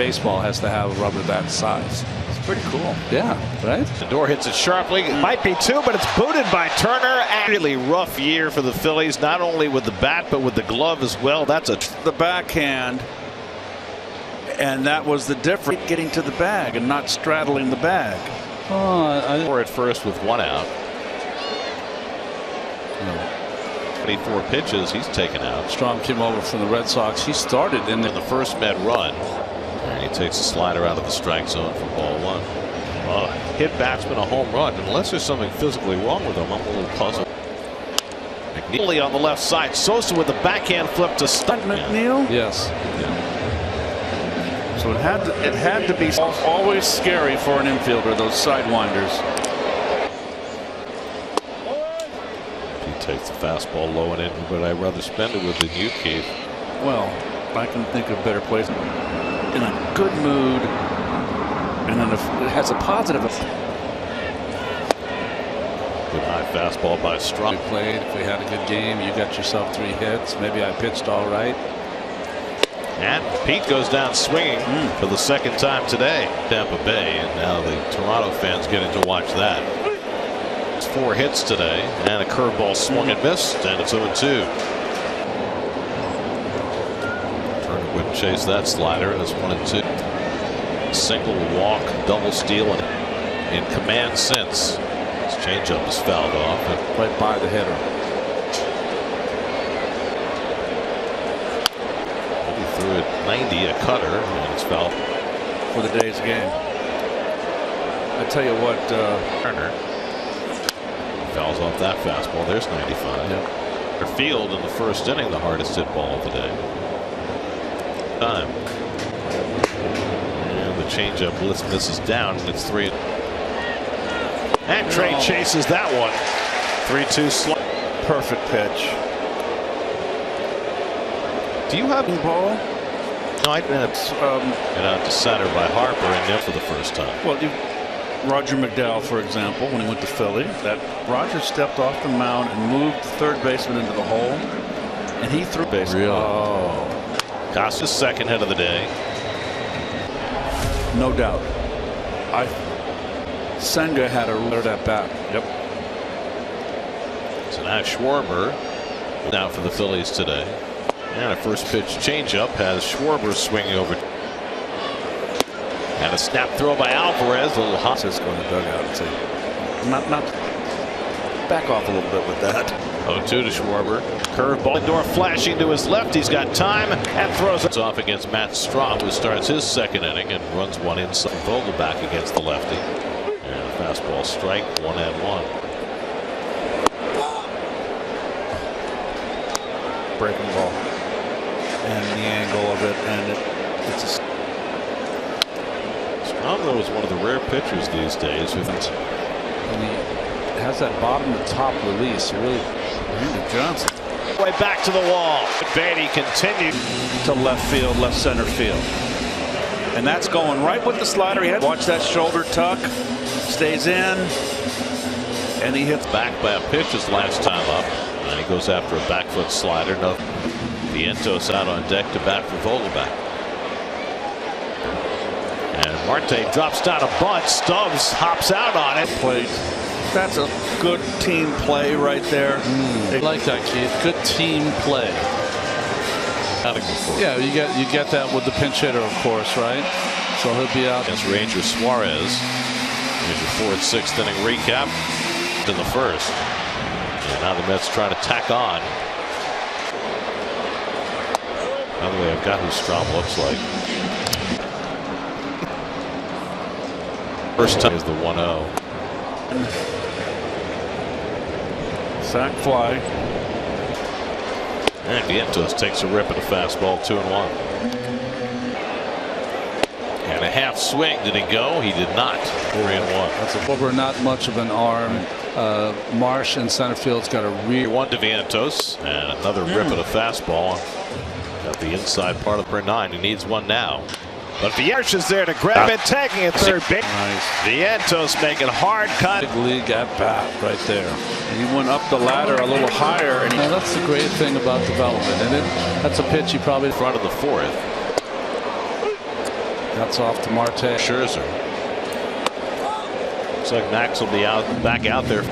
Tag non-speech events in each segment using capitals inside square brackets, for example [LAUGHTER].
baseball has to have a rubber that size. It's pretty cool. Yeah, right? The door hits it sharply. It might be two, but it's booted by Turner. Really rough year for the Phillies, not only with the bat, but with the glove as well. That's a The backhand. And that was the difference. Getting to the bag and not straddling the bag. Oh, I, four at first with one out. 24 pitches he's taken out. Strahm came over from the Red Sox. He started in In the the first Met run. And he takes a slider out of the strike zone for ball one. Uh, hit batsman a home run. Unless there's something physically wrong with him, I'm a little puzzled. McNeely on the left side. Sosa with the backhand flip to Stott McNeil. yes. So it had to, it had to be always scary for an infielder. Those sidewinders. He takes the fastball low and in, but I'd rather spend it with the new Keith. Well, I can think of better place. In a good mood, and then it has a positive. effect. Good high fastball by Strahm. We played. If we had a good game, you got yourself three hits. Maybe I pitched all right. And Pete goes down swinging hmm. for the second time today. Tampa Bay, and now the Toronto fans getting to watch that. It's four hits today, and a curveball swung and missed, and it's 0 chase that slider, it's 1 and 2. Single walk, double steal, and in command since. His changeup is fouled off. And Right by the hitter. he threw it 90, a cutter, and it's fouled. for the day's game. I tell you what, uh, Turner fouls off that fastball. There's 95. Their field in the first inning, the hardest hit ball of the day. Time. And the changeup misses down, and it's three. And Trea chases that one. 3-2 slide. perfect pitch. Do you have the Ball. no? I it's Um, and out to center by Harper and there for the first time. well, you, Roger McDowell, for example, when he went to Philly, that Roger stepped off the mound and moved the third baseman into the hole, and he threw base. Really? Oh, Costa's second hit of the day. no doubt. I Senga had a Better that bat. Yep. So now Schwarber now for the Phillies today. And a first pitch changeup has Schwarber swinging over. And a snap throw by Alvarez. A little hot. In the dugout and say, not not back off a little bit with that. 0-2 to Schwarber. Curveball. Door flashing to his left. He's got time and throws it off against Matt Strahm, who starts his second inning and runs one inside. Vogelbach against the lefty. And fastball strike. One and one. breaking ball and the angle of it and it, it's a Strahm, though, is one of the rare pitchers these days who he has that bottom to top release. He really. Randy Johnson way back to the wall. Baty continued. to left field left center field and that's going right with the slider he had watch that shoulder tuck stays in and he hits back by a pitch his last time up. And he goes after a back foot slider. No, Vientos out on deck to bat for Vogelbach. And Marte drops down a bunt. Stubbs hops out on it. plate that's a good team play right there mm. I like that, Keith. Good team play. Yeah, you get you get that with the pinch hitter, of course, right? So he'll be out. Against Ranger Suarez. Here's your fourth, sixth inning recap in the first. And now the Mets trying to tack on. By the way, I've got who Strahm looks like. [LAUGHS] First time is the 1-0. Sack fly And Vientos takes a rip at a fastball, two and one. And a half swing. Did he go? He did not. Three and one. That's a We're not much of an arm. Uh, Marsh in center field's got a real. One to Vientos and another rip at a fastball. Got the inside part of the nine. He needs one now. But Vientos is there to grab it, taking it third base. nice Vientos making hard cut. Big league at bat right there. he went up the ladder a little higher and Now that's the great thing about development, and it, that's a pitch he probably. in Front of the fourth. That's off to Marte. Scherzer. Looks like Max will be out back out there.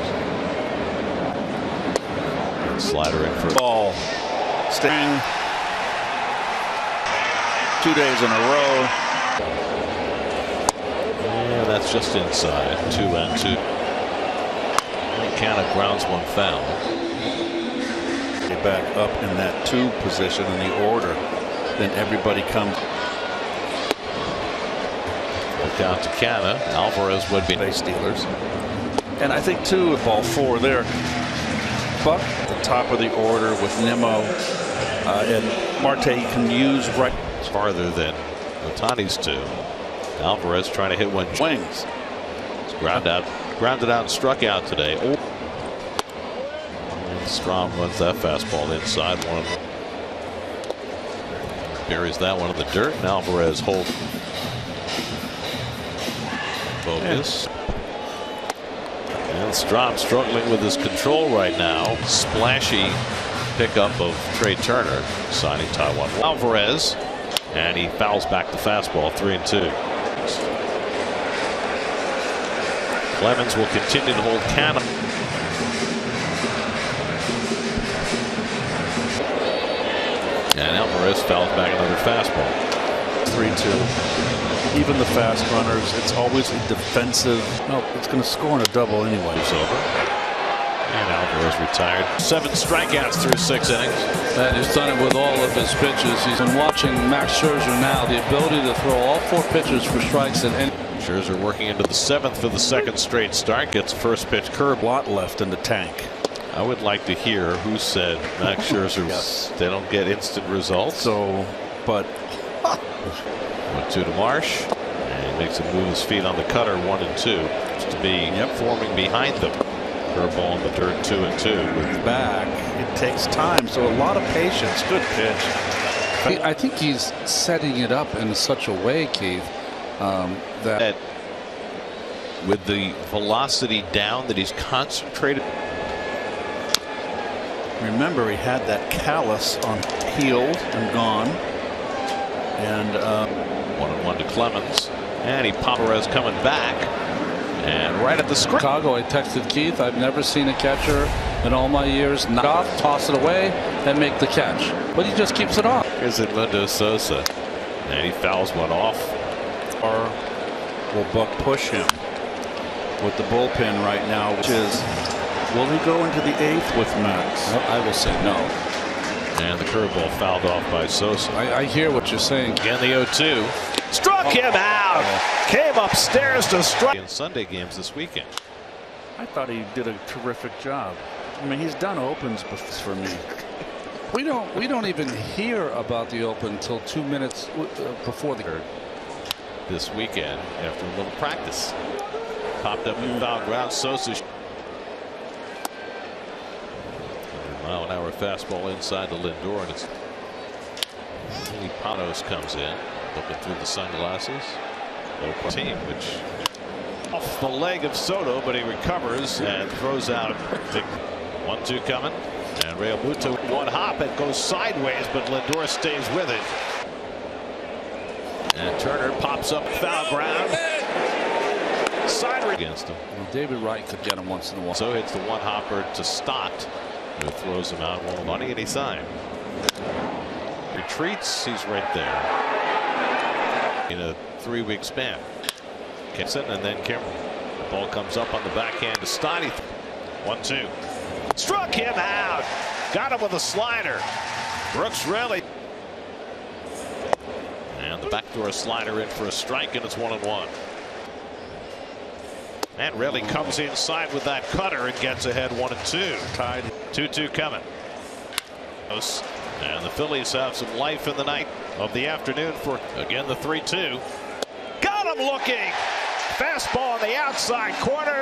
Slider in for Ball. Sting. Two days in a row. Yeah, that's just inside. Two and two. Canha grounds one foul. Get back up in that two position in the order. Then everybody comes. Look out to Canha. Alvarez would be base stealers. And I think too, with ball four there, Buck at the top of the order with Nimmo uh, and Marte can use right farther than Ohtani's two. Alvarez trying to hit one wings. It's ground out, grounded out and struck out today. Oh. Strahm runs that fastball inside one. Buries that one in the dirt. And Alvarez holds focus. And Strahm struggling with his control right now. Splashy pickup of Trea Turner signing Taijuan Alvarez. And he fouls back the fastball three and two. Clemens will continue to hold Canha. And Alvarez fouls back another fastball. 3-2. Even the fast runners, it's always a defensive. No, it's going to score on a double anyway. It's over. And Alvarez retired. Seven strikeouts through six innings. And he's done it with all of his pitches. He's been watching Max Scherzer now. The ability to throw all four pitches for strikes at any. Scherzer working into the seventh for the second straight start. Gets first pitch curve. Lot left in the tank. I would like to hear who said Max [LAUGHS] Scherzer yes. they don't get instant results. So, but one two to Marsh, and he makes him move his feet on the cutter one and two, just to be yep. forming behind them. Curveball in the dirt two and two. With back, it takes time, so a lot of patience. Good pitch. I think he's setting it up in such a way, Keith, um, that, that with the velocity down, that he's concentrated. Remember, he had that callus on healed and gone. And um, one and one to Clemens. And he Perez coming back. And right at the screen. Chicago, I texted Keith. I've never seen a catcher in all my years knock off, toss it away, and make the catch. But he just keeps it off. Here's Edmundo Sosa. And he fouls one off. Or will Buck push him with the bullpen right now, which is Will he go into the eighth with Max? I will say no. And the curveball fouled off by Sosa. I, I, hear what you're saying. Again, the 0-2. Struck oh. him out. Oh. Came upstairs to strike. In Sunday games this weekend. I thought he did a terrific job. I mean, he's done opens for me. [LAUGHS] We don't. We don't even hear about the open until two minutes uh, before the. This weekend, after a little practice, popped up in foul ground. Sosa. mile an hour fastball inside the Lindor and it's Willie Panos comes in looking through the sunglasses. Low team which off the leg of Soto but he recovers and throws out big one two coming. And Realmuto one hop it goes sideways but Lindor stays with it. And Turner pops up foul ground. Side against him. Well, David Wright could get him once in a while. So hits the one hopper to Stott who throws him out. Well money any sign. Retreats he's right there in a three week span Kenson and then Cameron the ball comes up on the backhand to Stotty one two struck him out got him with a slider Brooks really. and the backdoor slider in for a strike and it's one and one. And really comes inside with that cutter and gets ahead one and two. Tied 2-2 coming. And the Phillies have some life in the night of the afternoon for again the 3-2. Got him looking. Fastball on the outside corner.